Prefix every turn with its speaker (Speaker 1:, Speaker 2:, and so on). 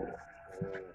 Speaker 1: Oh.